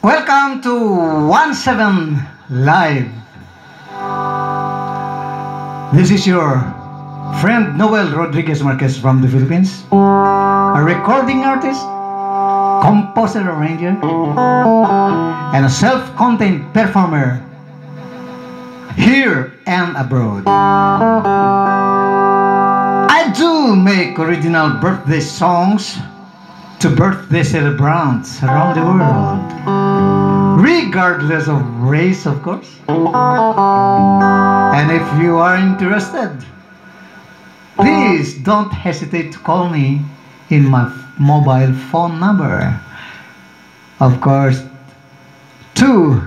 Welcome to 1-7 Live. This is your friend Noel Rodriguez Marquez from the Philippines, a recording artist, composer arranger, and a self-contained performer here and abroad. I do make original birthday songs to birthday celebrants around the world, regardless of race, of course. And if you are interested, please don't hesitate to call me in my mobile phone number. Of course, to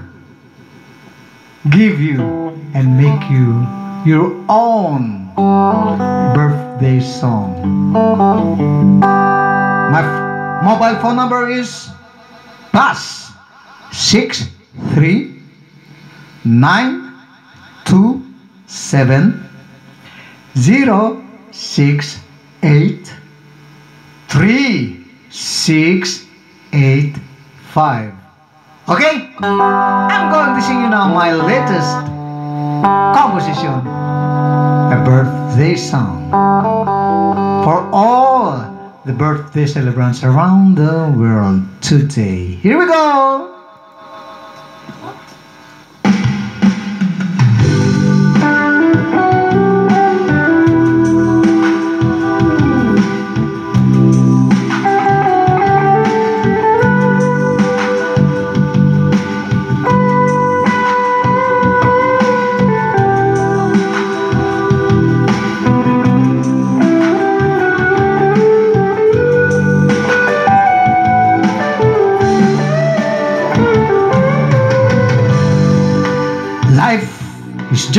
give you and make you your own birthday song. My mobile phone number is plus six three nine two seven zero six eight three six eight five. Okay, I'm going to sing you now my latest composition, a birthday song for all the birthday celebrants around the world today. Here we go.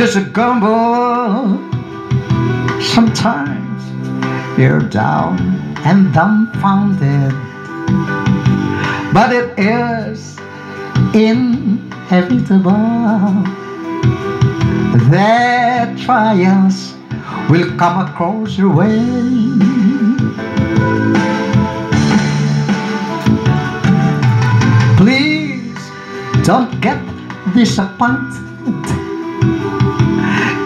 Just a gamble. Sometimes you're down and dumbfounded, but it is inevitable that trials will come across your way. Please don't get disappointed.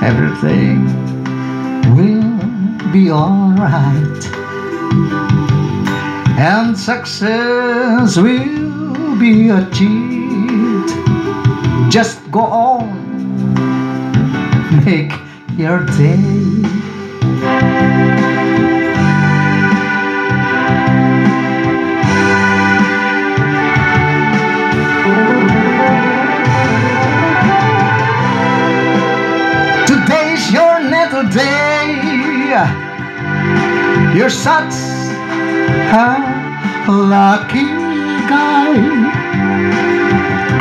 Everything will be alright. And success will be achieved. Just go on. Make your day. Day. You're such a lucky guy.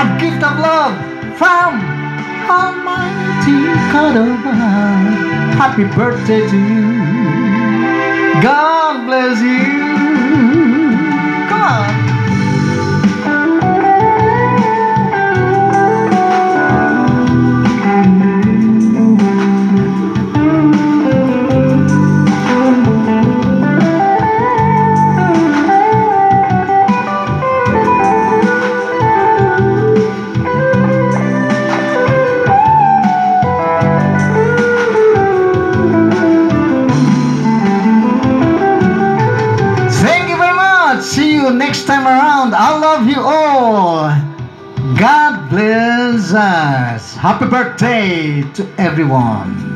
A gift of love from Almighty God above. Happy birthday to you. God bless you. God bless us. Happy birthday to everyone.